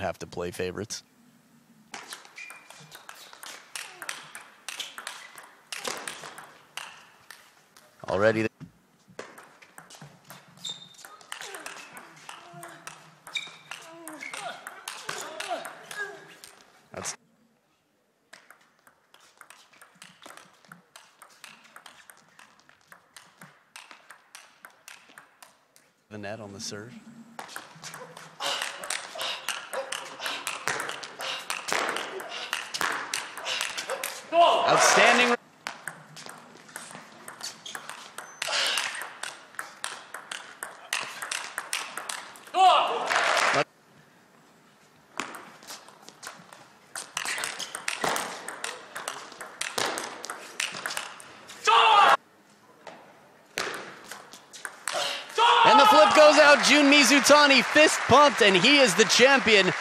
have to play favorites. Already. That's the net on the serve. Outstanding. And the flip goes out. Jun Mizutani fist pumped, and he is the champion